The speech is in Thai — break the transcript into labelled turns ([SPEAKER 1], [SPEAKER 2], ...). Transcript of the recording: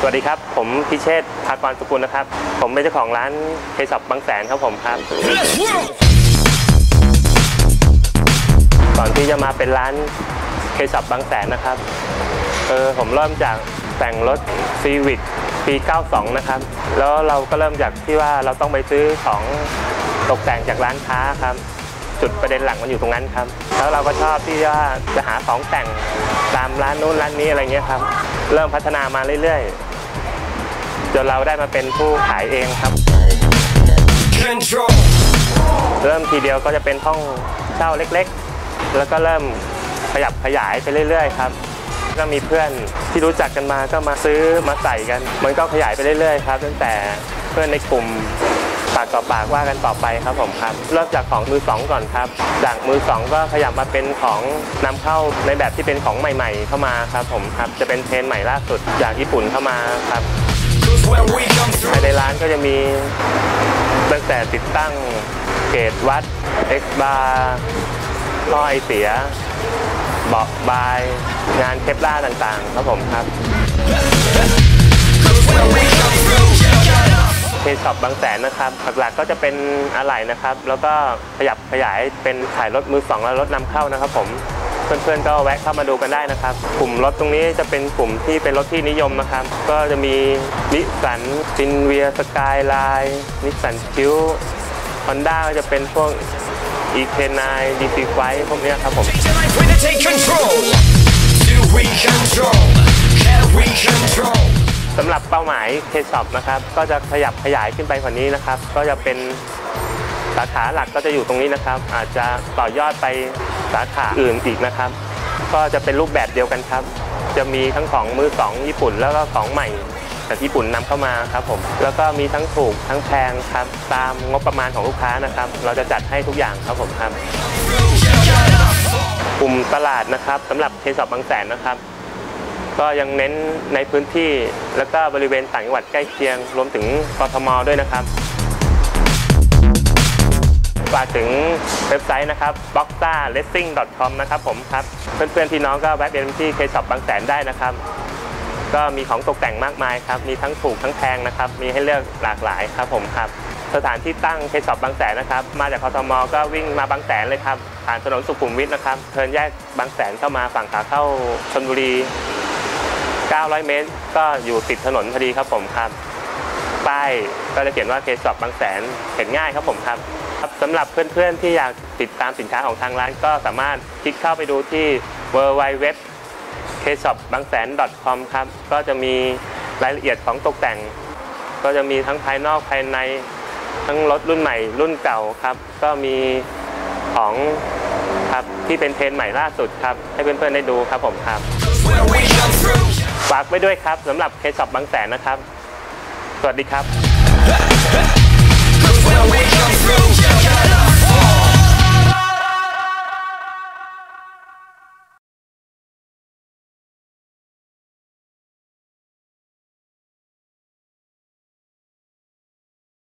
[SPEAKER 1] สวัสดีครับ ผมพิเชษภากรสกุลนะครับ ผมเป็นเจ้าของร้านเคสับบางแสนครับผมครับตก่อนที่จะมาเป็นร้านเคสับบางแสนนะครับ เออผมเริ่มจากแต่งรถซีวิกปี 92 นะครับ แล้วเราก็เริ่มจากที่ว่าเราต้องไปซื้อของตกแต่งจากร้านค้าครับ จุดประเด็นหลักมันอยู่ตรงนั้นครับ แล้วเราก็ชอบที่ว่าจะหาของแต่งตามร้านนู้นร้านนี้อะไรเงี้ยครับ เริ่มพัฒนามาเรื่อยๆจนเราได้มาเป็นผู้ขายเองครับ
[SPEAKER 2] Control.
[SPEAKER 1] เริ่มทีเดียวก็จะเป็นห้องเช่าเล็กๆ แล้วก็เริ่มขยับขยายไปเรื่อยๆครับก็มีเพื่อนที่รู้จักกันมาก็มาซื้อมาใส่กัน มันก็ขยายไปเรื่อยๆครับ ตั้งแต่เพื่อนในกลุ่ม ปากต่อปากว่ากันต่อไปครับผมครับ เริ่มจากของมือสองก่อนครับ จากมือสองก็ขยับมาเป็นของนำเข้าในแบบที่เป็นของใหม่ ๆ เข้ามาครับผมครับจะเป็นเทรนใหม่ล่าสุดจากญี่ปุ่นเข้ามาครับภายในร้านก็จะมีตั้งแต่ติดตั้งเกตวัด X bar ท่อไอเสียเบาะบาย งานเคปล่าต่างๆ ครับผมครับ
[SPEAKER 2] up.
[SPEAKER 1] K Shop บางแสนนะครับ หลักๆก็จะเป็นอะไหล่นะครับ แล้วก็ขยับขยายเป็นขายรถมือสองและรถนำเข้านะครับ ผมเพื่อนๆก็แวะเข้ามาดูกันได้นะครับ กลุ่มรถตรงนี้จะเป็นกลุ่มที่เป็นรถที่นิยมนะครับ ก็จะมี Nissan Silvia Skyline Nissan Cube Honda จะเป็นพวก e k 9 DC ไฟพวกเนี้ยครับผม
[SPEAKER 2] we control?
[SPEAKER 1] สำหรับเป้าหมายเคช็อปนะครับก็จะขยับขยายขึ้นไปกว่านี้นะครับ ก็จะเป็นสาขาหลักก็จะอยู่ตรงนี้นะครับ อาจจะต่อยอดไปสาขาอื่นอีกนะครับ ก็จะเป็นรูปแบบเดียวกันครับ จะมีทั้งของมือสองญี่ปุ่นแล้วก็ของใหม่จากญี่ปุ่นนำเข้ามาครับผมแล้วก็มีทั้งถูกทั้งแพงครับตามงบประมาณของลูกค้านะครับ เราจะจัดให้ทุกอย่างครับผมครับกลุ่มตลาดนะครับสำหรับ K Shop บางแสนนะครับ ก็ยังเน้นในพื้นที่ แล้วก็บริเวณต่างจังหวัดใกล้เคียง รวมถึงกทมด้วยนะครับฝากถึงเว็บไซต์นะครับ b o x z a r a c i n g c o m นะครับผมครับ เพื่อนๆพี่น้องก็แวะเวียนที่ K Shop บางแสนได้นะครับ ก็มีของตกแต่งมากมายครับ มีทั้งถูกทั้งแพงนะครับ มีให้เลือกหลากหลายครับผมครับ สถานที่ตั้ง K Shop บางแสนนะครับ มาจากกทมก็วิ่งมาบางแสนเลยครับ ผ่านถนนสุขุมวิทนะครับเทินแยกบางแสนเข้ามาฝั่งขาเข้าชลบุรี 900 เมตร ก็อยู่ติดถนนพอดีครับผมครับป้ายก็จะเขียนว่าเคช็อปบางแสนเห็นง่ายครับผมครับครับสำหรับเพื่อนๆที่อยากติดตามสินค้าของทางร้านก็สามารถคลิกเข้าไปดูที่ w w w k s h o p b a n g s a n com ครับ ก็จะมีรายละเอียดของตกแต่ง ก็จะมีทั้งภายนอกภายใน ทั้งรถรุ่นใหม่รุ่นเก่าครับ ก็มีของครับที่เป็นเทรนด์ใหม่ล่าสุดครับ ให้เพื่อนๆได้ดูครับผมครับ ฝากไว้ด้วยครับสำหรับ K Shop บางแสนนะครับ สวัสดีครับ